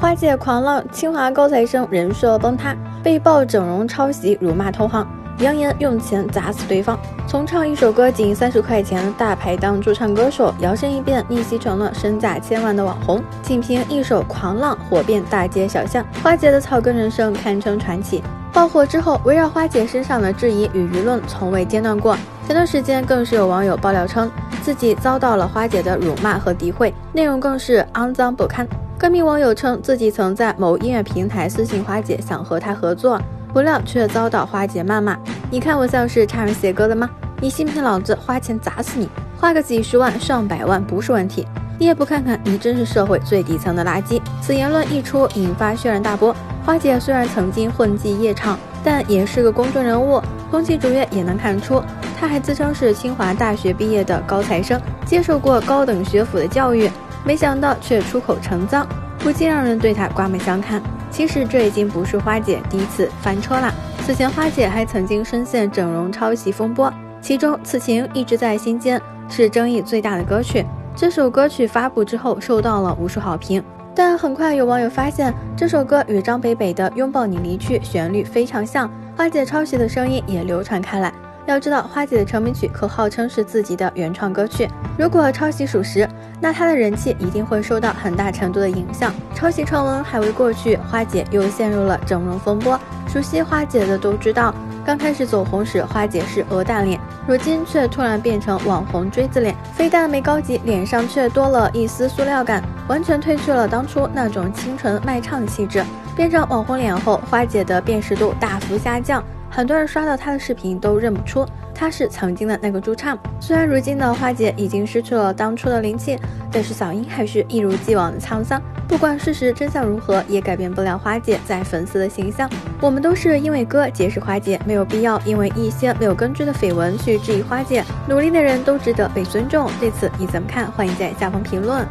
花姐狂浪，清华高材生人设崩塌，被曝整容抄袭，辱骂同行，扬言用钱砸死对方。从唱一首歌仅三十块钱大排档驻唱歌手，摇身一变逆袭成了身价千万的网红，仅凭一首《狂浪》火遍大街小巷。花姐的草根人生堪称传奇。爆火之后，围绕花姐身上的质疑与舆论从未间断过。前段时间更是有网友爆料称自己遭到了花姐的辱骂和诋毁，内容更是肮脏不堪。该名网友称自己曾在某音乐平台私信花姐，想和她合作，不料却遭到花姐谩骂。你看我像是差人写歌的吗？你信不信老子花钱砸死你？花个几十万、上百万不是问题。你也不看看，你真是社会最底层的垃圾。此言论一出，引发轩然大波。花姐虽然曾经混迹夜场，但也是个公众人物。从其主页也能看出，她还自称是清华大学毕业的高材生，接受过高等学府的教育。没想到却出口成脏，不禁让人对她刮目相看。其实这已经不是花姐第一次翻车了。此前花姐还曾经深陷整容抄袭风波，其中《此情一直在心间》是争议最大的歌曲。这首歌曲发布之后，受到了无数好评。但很快有网友发现，这首歌与张北北的《拥抱你离去》旋律非常像，花姐抄袭的声音也流传开来。要知道，花姐的成名曲可号称是自己的原创歌曲。如果抄袭属实，那她的人气一定会受到很大程度的影响。抄袭传闻还未过去，花姐又陷入了整容风波。熟悉花姐的都知道，刚开始走红时，花姐是鹅蛋脸，如今却突然变成网红锥子脸，非但没高级，脸上却多了一丝塑料感，完全褪去了当初那种清纯卖唱气质。变成网红脸后，花姐的辨识度大幅下降。很多人刷到她的视频都认不出她是曾经的那个主唱。虽然如今的花姐已经失去了当初的灵气，但是嗓音还是一如既往的沧桑。不管事实真相如何，也改变不了花姐在粉丝的形象。我们都是因为歌结识花姐，没有必要因为一些没有根据的绯闻去质疑花姐。努力的人都值得被尊重。对此你怎么看？欢迎在下方评论。